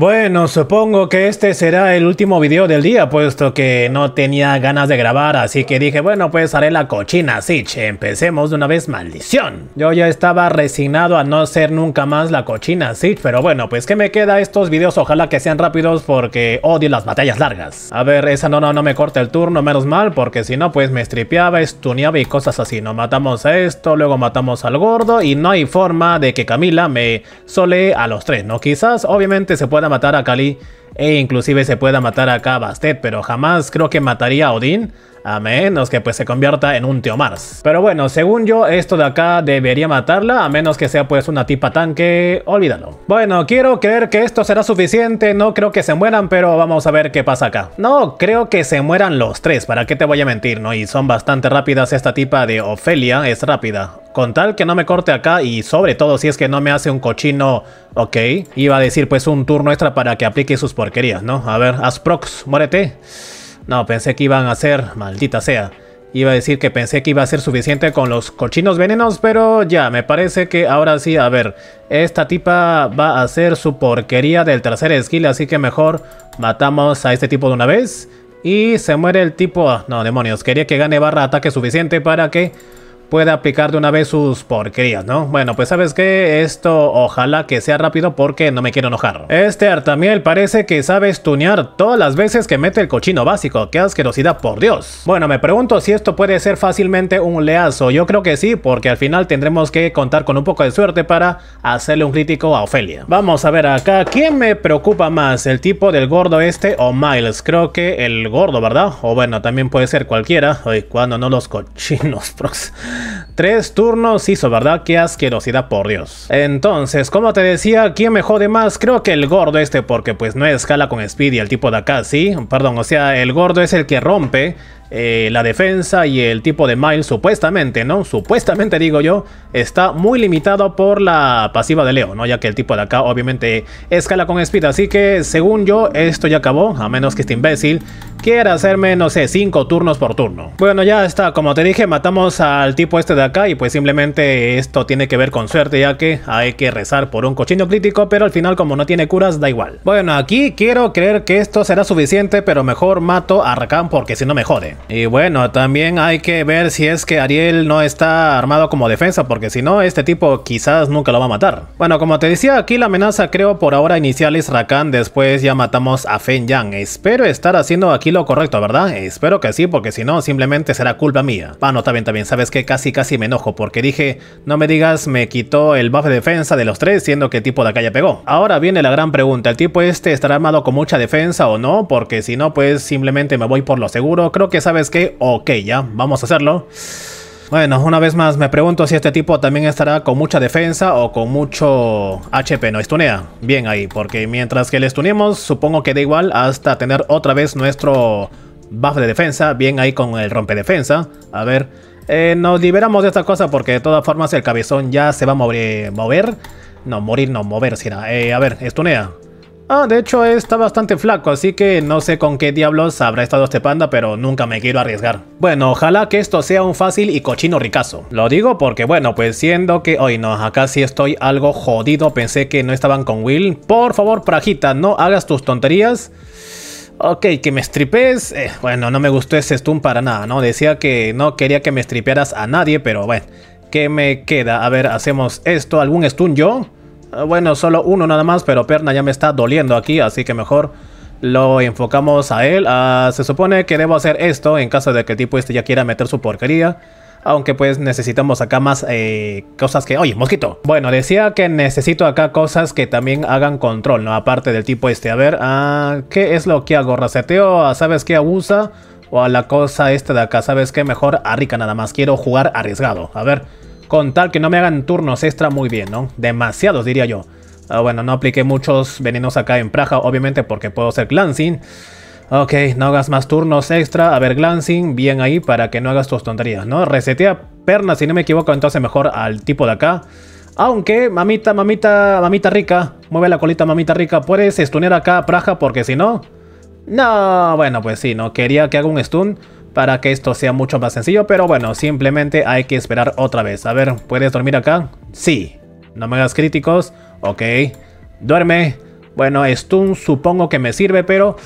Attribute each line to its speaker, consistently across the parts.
Speaker 1: Bueno, supongo que este será el último video del día, puesto que no tenía ganas de grabar, así que dije, bueno, pues haré la cochina Sich. Empecemos de una vez, maldición. Yo ya estaba resignado a no ser nunca más la cochina Sich, pero bueno, pues que me queda estos videos, ojalá que sean rápidos, porque odio las batallas largas. A ver, esa no, no, no me corta el turno, menos mal, porque si no, pues me stripeaba, estuneaba y cosas así. No matamos a esto, luego matamos al gordo, y no hay forma de que Camila me sole a los tres, ¿no? Quizás, obviamente, se pueda matar a Kali e inclusive se pueda matar acá a Bastet, pero jamás creo que mataría a Odin a menos que pues se convierta en un tío Mars. Pero bueno, según yo, esto de acá debería matarla, a menos que sea pues una tipa tanque, olvídalo. Bueno, quiero creer que esto será suficiente, no creo que se mueran, pero vamos a ver qué pasa acá. No, creo que se mueran los tres, para qué te voy a mentir, ¿no? Y son bastante rápidas, esta tipa de Ofelia es rápida. Con tal que no me corte acá y sobre todo si es que no me hace un cochino, ok. Iba a decir pues un turno extra para que aplique sus porquerías, ¿no? A ver, Asprox, muérete. No, pensé que iban a ser, maldita sea. Iba a decir que pensé que iba a ser suficiente con los cochinos venenos, pero ya, me parece que ahora sí, a ver, esta tipa va a hacer su porquería del tercer skill, así que mejor matamos a este tipo de una vez. Y se muere el tipo... Ah, no, demonios, quería que gane barra ataque suficiente para que puede aplicar de una vez sus porquerías, ¿no? Bueno, pues sabes que esto ojalá que sea rápido porque no me quiero enojar. Este Artamiel parece que sabe stunear todas las veces que mete el cochino básico. ¡Qué asquerosidad, por Dios! Bueno, me pregunto si esto puede ser fácilmente un leazo. Yo creo que sí, porque al final tendremos que contar con un poco de suerte para hacerle un crítico a Ofelia. Vamos a ver acá, ¿quién me preocupa más? ¿El tipo del gordo este o Miles? Creo que el gordo, ¿verdad? O bueno, también puede ser cualquiera. Ay, cuando no los cochinos, prox. Tres turnos hizo, ¿verdad? Qué asquerosidad, por Dios. Entonces, como te decía, ¿quién me jode más? Creo que el gordo este, porque pues no escala con Speedy, el tipo de acá, ¿sí? Perdón, o sea, el gordo es el que rompe eh, la defensa y el tipo de Miles supuestamente, ¿no? Supuestamente digo yo, está muy limitado por la pasiva de Leo, ¿no? Ya que el tipo de acá obviamente escala con speed, así que según yo esto ya acabó, a menos que este imbécil quiera hacerme, no sé, 5 turnos por turno. Bueno, ya está, como te dije, matamos al tipo este de acá y pues simplemente esto tiene que ver con suerte ya que hay que rezar por un cochino crítico, pero al final como no tiene curas da igual. Bueno, aquí quiero creer que esto será suficiente, pero mejor mato a Rakan porque si no me jode. Y bueno, también hay que ver si es que Ariel no está armado como defensa, porque si no, este tipo quizás nunca lo va a matar. Bueno, como te decía, aquí la amenaza creo por ahora inicial es Rakan, después ya matamos a Fen Yang. Espero estar haciendo aquí lo correcto, ¿verdad? Espero que sí, porque si no, simplemente será culpa mía. Bueno, está bien, está bien, sabes que casi casi me enojo, porque dije, no me digas, me quitó el buff de defensa de los tres, siendo que tipo de acá ya pegó. Ahora viene la gran pregunta, ¿el tipo este estará armado con mucha defensa o no? Porque si no, pues simplemente me voy por lo seguro. Creo que sabes que, ok, ya, vamos a hacerlo. Bueno, una vez más me pregunto si este tipo también estará con mucha defensa o con mucho HP, ¿no? Estunea. Bien ahí, porque mientras que le estunemos, supongo que da igual hasta tener otra vez nuestro buff de defensa. Bien ahí con el rompe defensa. A ver, eh, nos liberamos de esta cosa porque de todas formas el cabezón ya se va a mover. mover. No, morir, no, mover, será. Eh, a ver, estunea. Ah, de hecho está bastante flaco, así que no sé con qué diablos habrá estado este panda, pero nunca me quiero arriesgar. Bueno, ojalá que esto sea un fácil y cochino ricazo. Lo digo porque, bueno, pues siendo que hoy no, acá sí estoy algo jodido, pensé que no estaban con Will. Por favor, Prajita, no hagas tus tonterías. Ok, que me stripes. Eh, bueno, no me gustó ese stun para nada, ¿no? Decía que no quería que me stripearas a nadie, pero bueno. ¿Qué me queda? A ver, hacemos esto. ¿Algún stun yo? Ah, bueno, solo uno nada más, pero Perna ya me está doliendo aquí, así que mejor lo enfocamos a él. Ah, se supone que debo hacer esto en caso de que el tipo este ya quiera meter su porquería. Aunque pues necesitamos acá más eh, cosas que... ¡Oye, mosquito! Bueno, decía que necesito acá cosas que también hagan control, ¿no? Aparte del tipo este. A ver, ah, ¿qué es lo que hago? ¿Reseteo? ¿Sabes qué abusa? O a la cosa esta de acá, ¿sabes qué? Mejor a rica nada más. Quiero jugar arriesgado. A ver... Con tal que no me hagan turnos extra muy bien, ¿no? Demasiados diría yo. Ah, bueno, no apliqué muchos venenos acá en Praja, obviamente porque puedo hacer glancing. Ok, no hagas más turnos extra. A ver, glancing, bien ahí para que no hagas tus tonterías, ¿no? Resetea pernas, si no me equivoco, entonces mejor al tipo de acá. Aunque, mamita, mamita, mamita rica, mueve la colita, mamita rica, puedes stunear acá Praja porque si no... No, bueno, pues sí, no quería que haga un stun para que esto sea mucho más sencillo, pero bueno, simplemente hay que esperar otra vez. A ver, ¿puedes dormir acá? Sí. No me hagas críticos. Ok. Duerme. Bueno, stun supongo que me sirve, pero...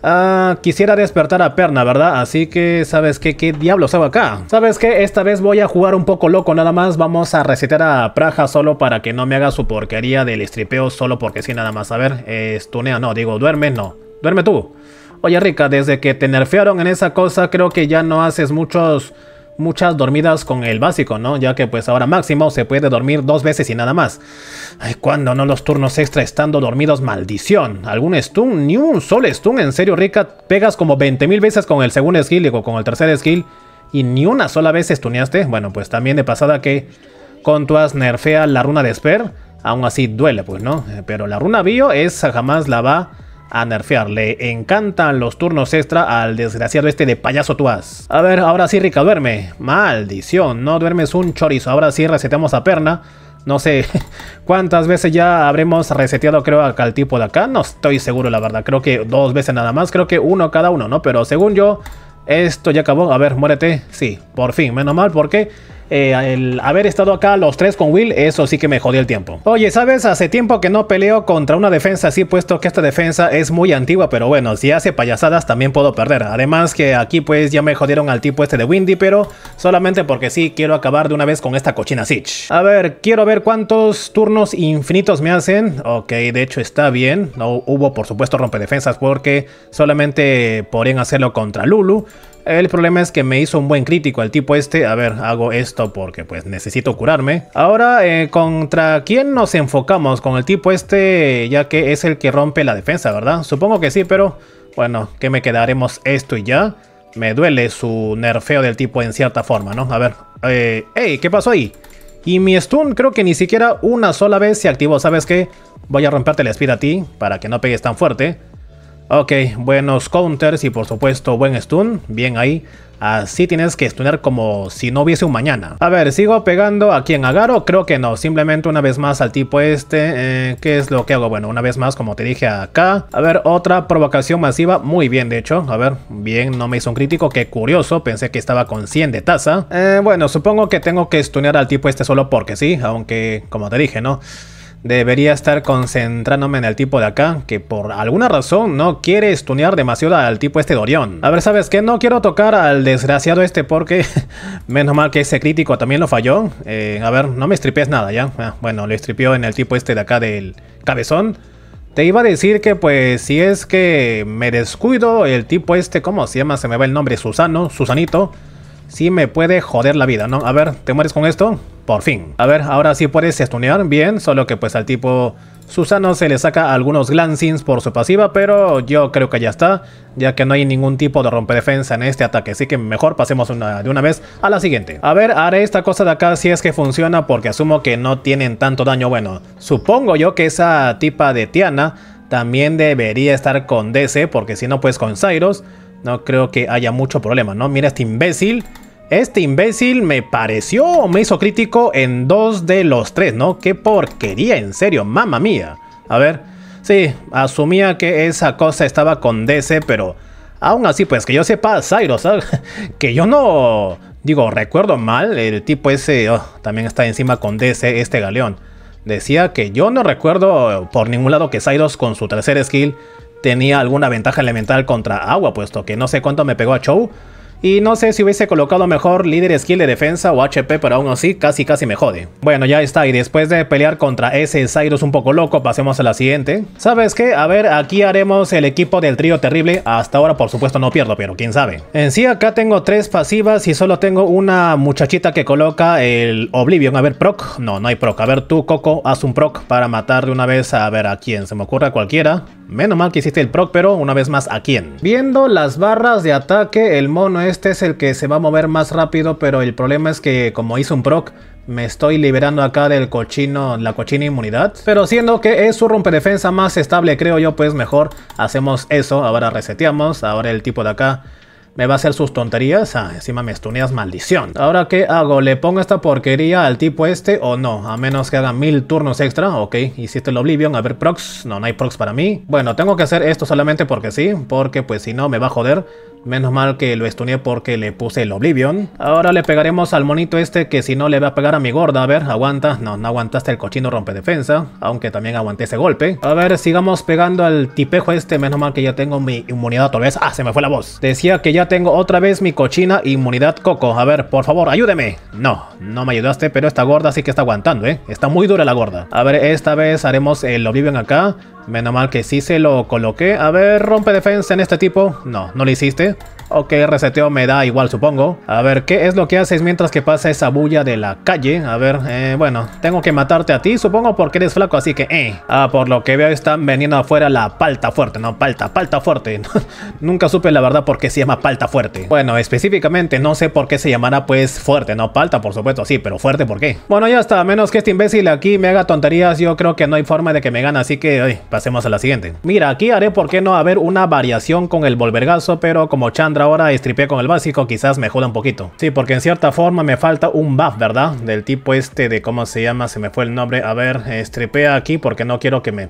Speaker 1: Ah, quisiera despertar a Perna, ¿verdad? Así que, ¿sabes qué? ¿Qué diablos hago acá? ¿Sabes qué? Esta vez voy a jugar un poco loco nada más. Vamos a recetar a Praja solo para que no me haga su porquería del estripeo solo porque sí nada más. A ver, estunea, no, digo, duerme, no. Duerme tú. Oye, Rica, desde que te nerfearon en esa cosa, creo que ya no haces muchos muchas dormidas con el básico, ¿no? Ya que pues ahora máximo se puede dormir dos veces y nada más. Ay, ¿cuándo no los turnos extra estando dormidos? Maldición. ¿Algún stun? Ni un solo stun, en serio, Rica. Pegas como 20.000 veces con el segundo skill y con el tercer skill. Y ni una sola vez stuneaste. Bueno, pues también de pasada que con tu as nerfea la runa de Esper. Aún así duele, pues, ¿no? Pero la runa Bio esa jamás la va a nerfear. Le encantan los turnos extra al desgraciado este de payaso tuas. A ver, ahora sí Rica duerme. Maldición, no duermes un chorizo. Ahora sí reseteamos a Perna. No sé cuántas veces ya habremos reseteado creo al tipo de acá. No estoy seguro la verdad. Creo que dos veces nada más. Creo que uno cada uno, ¿no? Pero según yo, esto ya acabó. A ver, muérete. Sí, por fin. Menos mal porque eh, el haber estado acá los tres con Will, eso sí que me jodió el tiempo. Oye, ¿sabes? Hace tiempo que no peleo contra una defensa así, puesto que esta defensa es muy antigua, pero bueno, si hace payasadas también puedo perder. Además que aquí pues ya me jodieron al tipo este de Windy, pero solamente porque sí quiero acabar de una vez con esta cochina Siege. A ver, quiero ver cuántos turnos infinitos me hacen. Ok, de hecho está bien. No hubo por supuesto rompedefensas porque solamente podrían hacerlo contra Lulu. El problema es que me hizo un buen crítico el tipo este. A ver, hago esto porque pues necesito curarme. Ahora, eh, ¿contra quién nos enfocamos? Con el tipo este, ya que es el que rompe la defensa, ¿verdad? Supongo que sí, pero bueno, que me quedaremos esto y ya. Me duele su nerfeo del tipo en cierta forma, ¿no? A ver, eh, ¡Ey! ¿Qué pasó ahí? Y mi stun creo que ni siquiera una sola vez se activó, ¿sabes qué? Voy a romperte la speed a ti para que no pegues tan fuerte. Ok, buenos counters y por supuesto buen stun, bien ahí. Así tienes que stunear como si no hubiese un mañana. A ver, ¿sigo pegando aquí en Agaro? Creo que no, simplemente una vez más al tipo este. Eh, ¿Qué es lo que hago? Bueno, una vez más como te dije acá. A ver, otra provocación masiva, muy bien de hecho. A ver, bien, no me hizo un crítico, qué curioso, pensé que estaba con 100 de tasa. Eh, bueno, supongo que tengo que stunear al tipo este solo porque sí, aunque como te dije, ¿no? Debería estar concentrándome en el tipo de acá, que por alguna razón no quiere estunear demasiado al tipo este Dorión. A ver, ¿sabes qué? No quiero tocar al desgraciado este porque menos mal que ese crítico también lo falló. Eh, a ver, no me stripes nada ya. Ah, bueno, lo stripió en el tipo este de acá del cabezón. Te iba a decir que pues si es que me descuido, el tipo este, ¿cómo se llama? Se me va el nombre, Susano, Susanito. Sí me puede joder la vida, ¿no? A ver, ¿te mueres con esto? Por fin. A ver, ahora sí puedes estunear bien, solo que pues al tipo Susano se le saca algunos glancings por su pasiva, pero yo creo que ya está, ya que no hay ningún tipo de rompedefensa en este ataque, así que mejor pasemos de una vez a la siguiente. A ver, haré esta cosa de acá si es que funciona, porque asumo que no tienen tanto daño. Bueno, supongo yo que esa tipa de Tiana también debería estar con DC, porque si no pues con Cyrus, no creo que haya mucho problema, ¿no? Mira este imbécil este imbécil me pareció o me hizo crítico en dos de los tres, ¿no? ¡Qué porquería, en serio! ¡Mamma mía! A ver, sí, asumía que esa cosa estaba con DC, pero aún así, pues que yo sepa, Cyrus, que yo no... Digo, recuerdo mal, el tipo ese oh, también está encima con DC, este galeón. Decía que yo no recuerdo por ningún lado que Cyrus con su tercer skill tenía alguna ventaja elemental contra agua, puesto que no sé cuánto me pegó a Chow, y no sé si hubiese colocado mejor líder skill de defensa o HP, pero aún así casi casi me jode. Bueno, ya está, y después de pelear contra ese Cyrus un poco loco, pasemos a la siguiente. ¿Sabes qué? A ver, aquí haremos el equipo del trío terrible. Hasta ahora por supuesto no pierdo, pero quién sabe. En sí acá tengo tres pasivas y solo tengo una muchachita que coloca el Oblivion. A ver, proc. No, no hay proc. A ver, tú, Coco, haz un proc para matar de una vez a ver a quién. Se me ocurre cualquiera. Menos mal que hiciste el proc, pero una vez más, ¿a quién? Viendo las barras de ataque, el mono este es el que se va a mover más rápido, pero el problema es que como hizo un proc, me estoy liberando acá del cochino, la cochina inmunidad. Pero siendo que es su rompedefensa más estable, creo yo, pues mejor hacemos eso. Ahora reseteamos, ahora el tipo de acá me va a hacer sus tonterías. Ah, encima me estuneas maldición. Ahora, ¿qué hago? ¿Le pongo esta porquería al tipo este o no? A menos que haga mil turnos extra. Ok, hiciste el Oblivion. A ver, procs. No, no hay procs para mí. Bueno, tengo que hacer esto solamente porque sí. Porque pues si no me va a joder. Menos mal que lo estuneé porque le puse el Oblivion. Ahora le pegaremos al monito este que si no le va a pegar a mi gorda. A ver, aguanta. No, no aguantaste el cochino rompe defensa. Aunque también aguanté ese golpe. A ver, sigamos pegando al tipejo este. Menos mal que ya tengo mi inmunidad otra vez. Ah, se me fue la voz. Decía que ya tengo otra vez mi cochina inmunidad coco. A ver, por favor, ayúdeme. No, no me ayudaste, pero esta gorda sí que está aguantando, ¿eh? Está muy dura la gorda. A ver, esta vez haremos el Oblivion acá. Menos mal que sí se lo coloqué. A ver, rompe defensa en este tipo. No, no lo hiciste. Ok, reseteo me da igual supongo. A ver, ¿qué es lo que haces mientras que pasa esa bulla de la calle? A ver, eh, bueno, tengo que matarte a ti supongo porque eres flaco, así que eh. Ah, por lo que veo están veniendo afuera la palta fuerte, no, palta, palta fuerte. Nunca supe la verdad por qué se llama palta fuerte. Bueno, específicamente no sé por qué se llamará pues fuerte, no palta por supuesto, sí, pero fuerte ¿por qué? Bueno, ya está, menos que este imbécil aquí me haga tonterías, yo creo que no hay forma de que me gane, así que ay, pasemos a la siguiente. Mira, aquí haré por qué no haber una variación con el volvergazo, pero como Chandra ahora stripé con el básico, quizás me joda un poquito. Sí, porque en cierta forma me falta un buff, ¿verdad? Del tipo este de cómo se llama, se me fue el nombre. A ver, stripea aquí porque no quiero que me...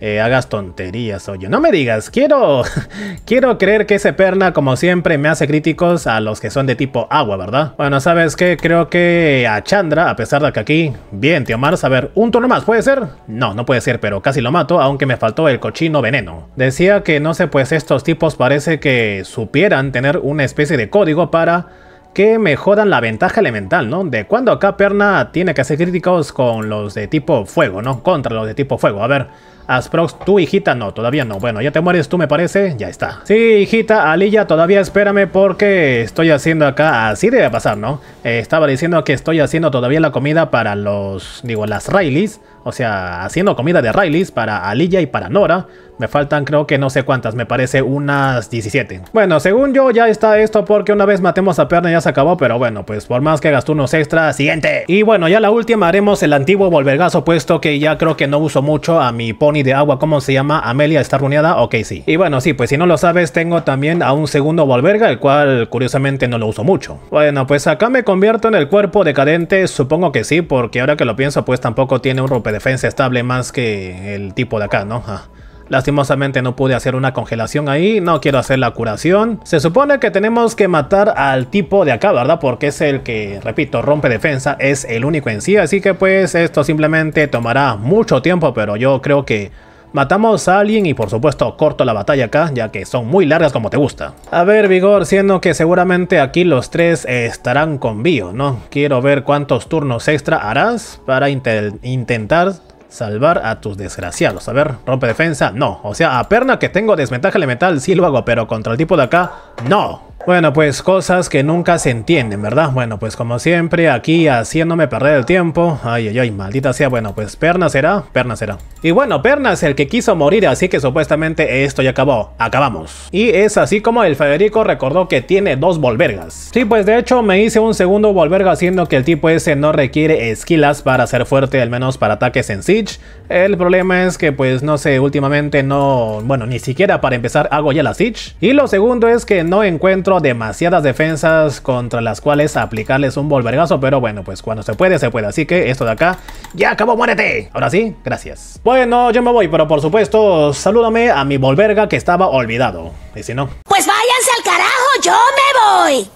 Speaker 1: Eh, hagas tonterías, oye. No me digas, quiero, quiero creer que ese perna, como siempre, me hace críticos a los que son de tipo agua, ¿verdad? Bueno, ¿sabes qué? Creo que a Chandra, a pesar de que aquí... Bien, tío Mars, a ver, ¿un turno más puede ser? No, no puede ser, pero casi lo mato, aunque me faltó el cochino veneno. Decía que, no sé, pues estos tipos parece que supieran tener una especie de código para que mejoran la ventaja elemental, ¿no? De cuando acá Perna tiene que hacer críticos con los de tipo fuego, ¿no? Contra los de tipo fuego. A ver, Asprox, tu hijita no, todavía no. Bueno, ya te mueres tú me parece, ya está. Sí, hijita, Alilla, todavía espérame porque estoy haciendo acá, así debe pasar, ¿no? Eh, estaba diciendo que estoy haciendo todavía la comida para los, digo, las Rileys. O sea, haciendo comida de Rileys para Alilla y para Nora. Me faltan creo que no sé cuántas, me parece unas 17. Bueno, según yo ya está esto porque una vez matemos a Perna ya se acabó, pero bueno, pues por más que hagas turnos extra, siguiente. Y bueno, ya la última haremos el antiguo volvergazo puesto que ya creo que no uso mucho a mi pony de agua, ¿cómo se llama? Amelia, ¿está runeada? Ok, sí. Y bueno, sí, pues si no lo sabes, tengo también a un segundo volverga, el cual curiosamente no lo uso mucho. Bueno, pues acá me convierto en el cuerpo decadente, supongo que sí, porque ahora que lo pienso, pues tampoco tiene un rompedefensa estable más que el tipo de acá, ¿no? Ah. Lastimosamente no pude hacer una congelación ahí, no quiero hacer la curación. Se supone que tenemos que matar al tipo de acá, ¿verdad? Porque es el que, repito, rompe defensa, es el único en sí. Así que pues esto simplemente tomará mucho tiempo, pero yo creo que Matamos a alguien y por supuesto corto la batalla acá, ya que son muy largas como te gusta. A ver, Vigor, siendo que seguramente aquí los tres estarán con bio, ¿no? Quiero ver cuántos turnos extra harás para intentar Salvar a tus desgraciados. A ver, rompe defensa. No. O sea, a perna que tengo desventaja elemental sí lo hago, pero contra el tipo de acá, no. Bueno, pues cosas que nunca se entienden, ¿verdad? Bueno, pues como siempre, aquí haciéndome perder el tiempo. Ay, ay, ay, maldita sea. Bueno, pues Perna será, Perna será. Y bueno, Perna es el que quiso morir, así que supuestamente esto ya acabó. Acabamos. Y es así como el Federico recordó que tiene dos Volvergas. Sí, pues de hecho me hice un segundo Volverga haciendo que el tipo ese no requiere esquilas para ser fuerte, al menos para ataques en Siege. El problema es que pues no sé, últimamente no... Bueno, ni siquiera para empezar hago ya la Siege. Y lo segundo es que no encuentro demasiadas defensas contra las cuales aplicarles un volvergazo, pero bueno, pues cuando se puede, se puede. Así que esto de acá, ya acabó, muérete. Ahora sí, gracias. Bueno, yo me voy, pero por supuesto, salúdame a mi volverga que estaba olvidado. Y si no...
Speaker 2: Pues váyanse al carajo, yo me voy.